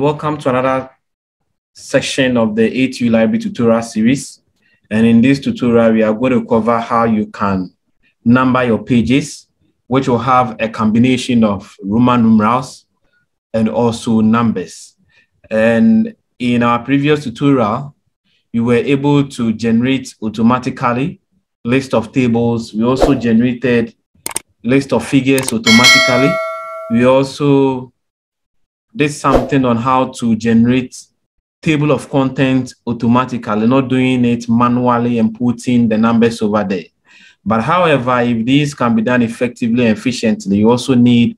Welcome to another section of the ATU Library tutorial series. And in this tutorial, we are going to cover how you can number your pages, which will have a combination of Roman numerals and also numbers. And in our previous tutorial, we were able to generate automatically list of tables. We also generated list of figures automatically. We also did something on how to generate table of content automatically, not doing it manually and putting the numbers over there. But however, if this can be done effectively and efficiently, you also need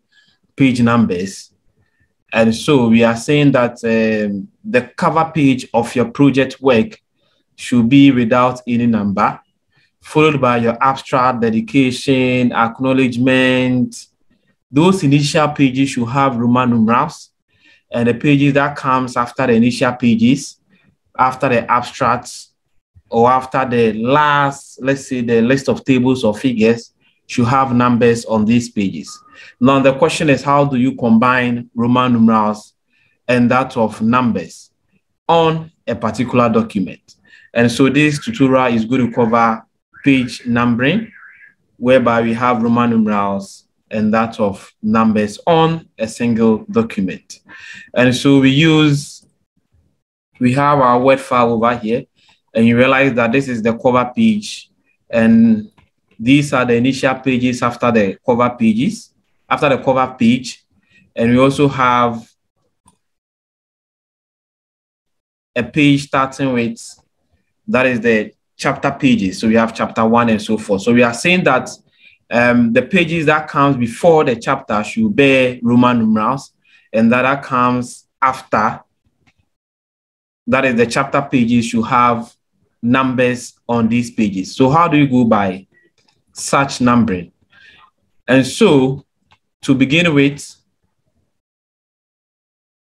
page numbers. And so we are saying that um, the cover page of your project work should be without any number, followed by your abstract, dedication, acknowledgement. Those initial pages should have Roman numerals, and the pages that comes after the initial pages, after the abstracts, or after the last, let's say the list of tables or figures, should have numbers on these pages. Now the question is, how do you combine Roman numerals and that of numbers on a particular document? And so this tutorial is going to cover page numbering, whereby we have Roman numerals and that of numbers on a single document. And so we use, we have our Word file over here, and you realize that this is the cover page, and these are the initial pages after the cover pages, after the cover page, and we also have a page starting with, that is the chapter pages. So we have chapter one and so forth. So we are saying that um, the pages that comes before the chapter should bear Roman numerals, and that, that comes after, that is the chapter pages should have numbers on these pages. So how do you go by such numbering? And so to begin with,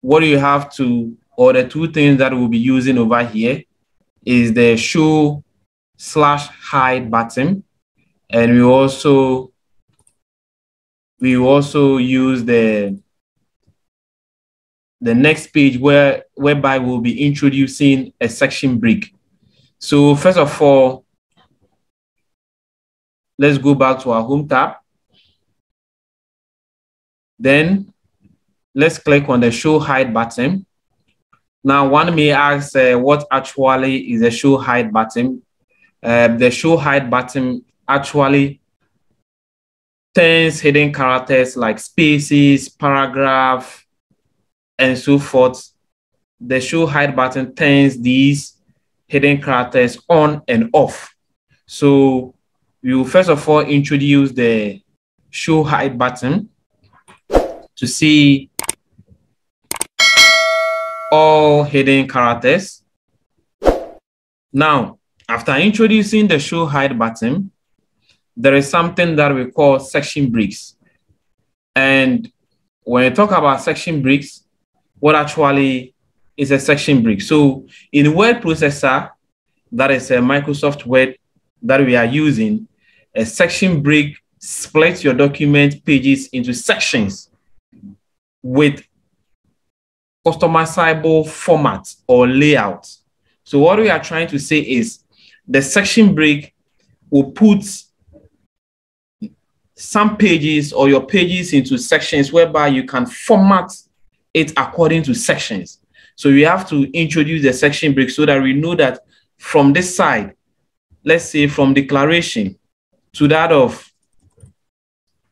what you have to, or the two things that we'll be using over here is the show slash hide button and we also we also use the the next page where whereby we'll be introducing a section break. So first of all, let's go back to our home tab. Then let's click on the show hide button. Now one may ask uh, what actually is a show hide button. Uh, the show hide button actually turns hidden characters like spaces, paragraph, and so forth. The show hide button turns these hidden characters on and off. So we will first of all introduce the show hide button to see all hidden characters. Now, after introducing the show hide button, there is something that we call section breaks. And when you talk about section breaks, what actually is a section break? So in word processor, that is a Microsoft Word that we are using, a section break splits your document pages into sections with customizable format or layout. So what we are trying to say is the section break will put some pages or your pages into sections whereby you can format it according to sections. So you have to introduce the section break so that we know that from this side, let's say from declaration to that of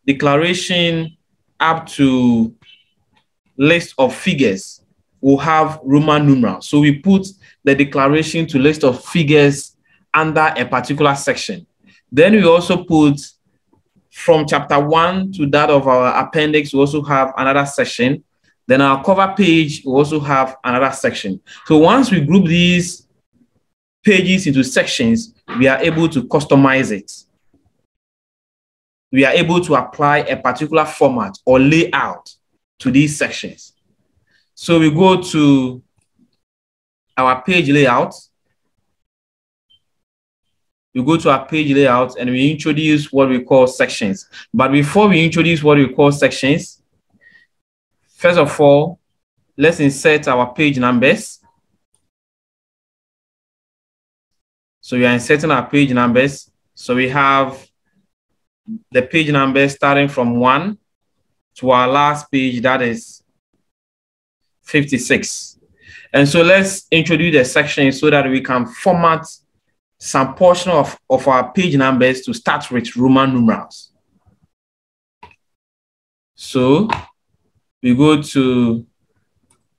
declaration up to list of figures will have Roman numerals. So we put the declaration to list of figures under a particular section. Then we also put from chapter one to that of our appendix, we also have another section. Then our cover page, we also have another section. So once we group these pages into sections, we are able to customize it. We are able to apply a particular format or layout to these sections. So we go to our page layout we go to our page layout and we introduce what we call sections. But before we introduce what we call sections, first of all, let's insert our page numbers. So we are inserting our page numbers. So we have the page number starting from one to our last page, that is 56. And so let's introduce the section so that we can format some portion of, of our page numbers to start with Roman numerals. So we go to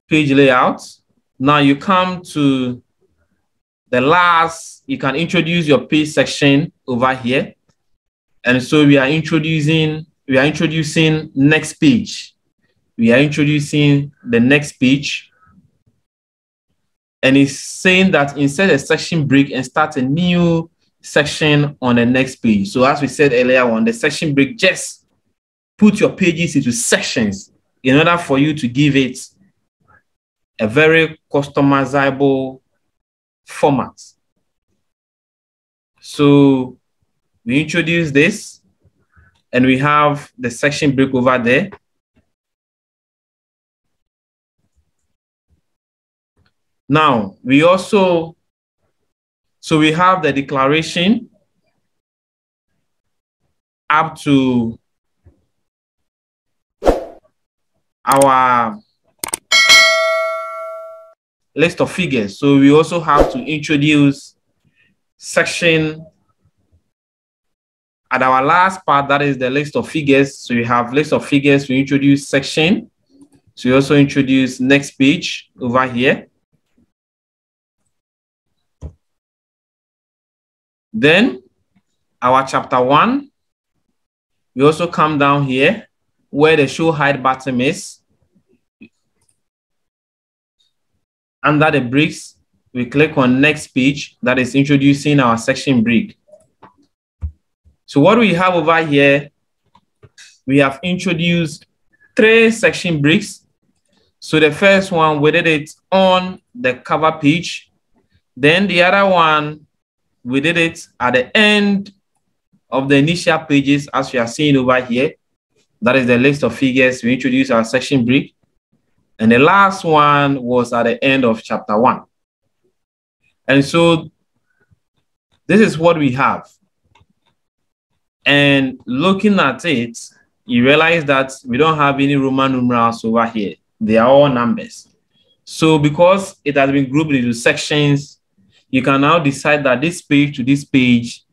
page layout. Now you come to the last, you can introduce your page section over here. And so we are introducing, we are introducing next page. We are introducing the next page. And it's saying that insert a section break and start a new section on the next page. So as we said earlier on, the section break, just put your pages into sections in order for you to give it a very customizable format. So we introduce this and we have the section break over there. Now, we also, so we have the declaration up to our list of figures. So we also have to introduce section at our last part, that is the list of figures. So we have list of figures, we introduce section. So we also introduce next page over here. Then our chapter one, we also come down here where the show hide button is. Under the bricks, we click on next page that is introducing our section break. So what we have over here, we have introduced three section breaks. So the first one, we did it on the cover page. Then the other one, we did it at the end of the initial pages as we are seeing over here. That is the list of figures. We introduced our section break. And the last one was at the end of chapter one. And so this is what we have. And looking at it, you realize that we don't have any Roman numerals over here. They are all numbers. So because it has been grouped into sections, you can now decide that this page to this page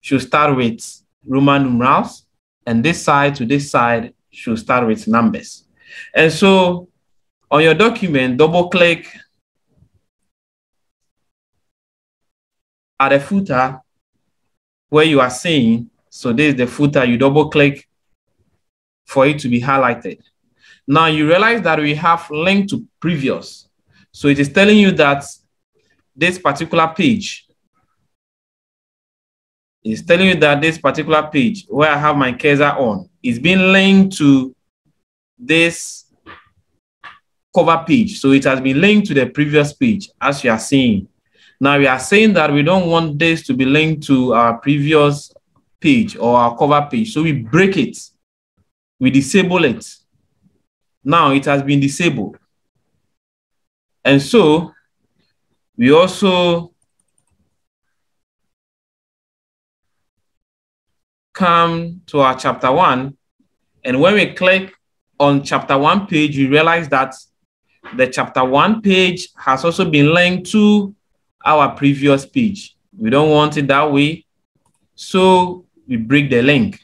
should start with Roman numerals, and this side to this side should start with numbers. And so on your document, double click at the footer where you are seeing, so this is the footer, you double click for it to be highlighted. Now you realize that we have link to previous. So it is telling you that this particular page is telling you that this particular page where I have my cursor on is being linked to this cover page. So it has been linked to the previous page as you are seeing. Now we are saying that we don't want this to be linked to our previous page or our cover page. So we break it, we disable it. Now it has been disabled. And so we also come to our chapter one. And when we click on chapter one page, we realize that the chapter one page has also been linked to our previous page. We don't want it that way. So we break the link.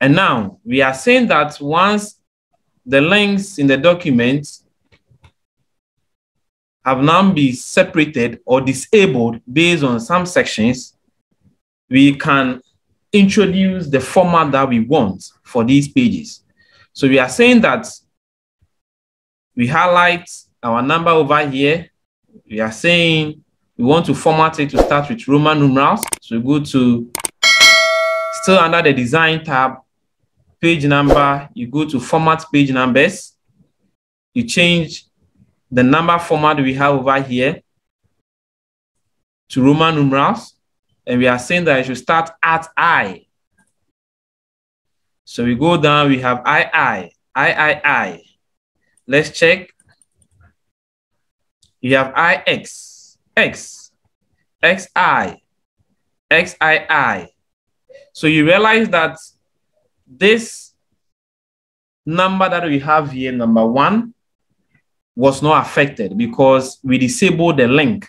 And now we are saying that once the links in the document have now been separated or disabled based on some sections, we can introduce the format that we want for these pages. So we are saying that we highlight our number over here. We are saying we want to format it to start with Roman numerals. So we go to still under the design tab, page number, you go to format page numbers. You change the number format we have over here to Roman numerals. And we are saying that it should start at I. So we go down, we have I, I, I, I, I. Let's check. You have IX, X, XI, XII. So you realize that this number that we have here, number one, was not affected because we disabled the link.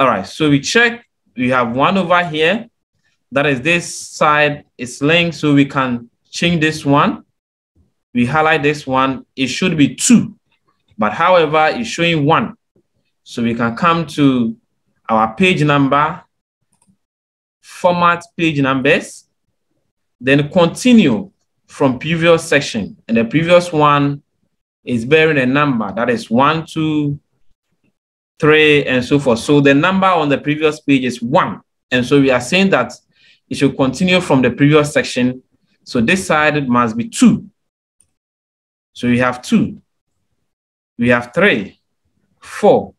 All right, so we check, we have one over here. That is this side is linked, so we can change this one. We highlight this one, it should be two, but however, it's showing one. So we can come to our page number, format page numbers, then continue from previous section. And the previous one is bearing a number that is one, two, three, and so forth. So the number on the previous page is one. And so we are saying that it should continue from the previous section. So this side must be two. So we have two, we have three, four,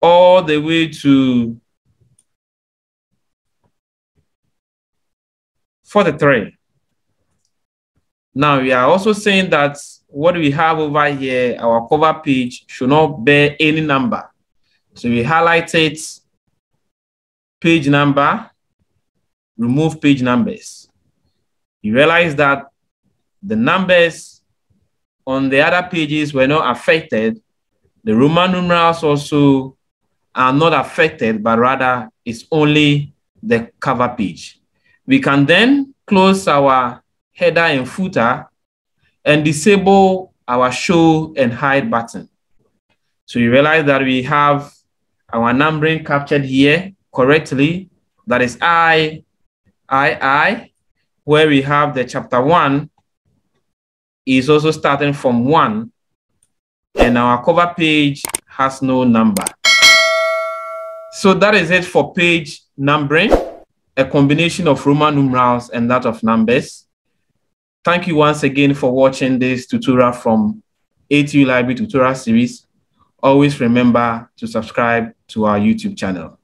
all the way to 43. Now we are also saying that what we have over here, our cover page should not bear any number. So we highlight it, page number, remove page numbers. You realize that the numbers on the other pages were not affected. The Roman numerals also are not affected, but rather it's only the cover page. We can then close our header and footer and disable our show and hide button. So you realize that we have our numbering captured here correctly. That is I, I, I, where we have the chapter one is also starting from one and our cover page has no number. So that is it for page numbering, a combination of Roman numerals and that of numbers. Thank you once again for watching this tutorial from ATU Library tutorial series. Always remember to subscribe to our YouTube channel.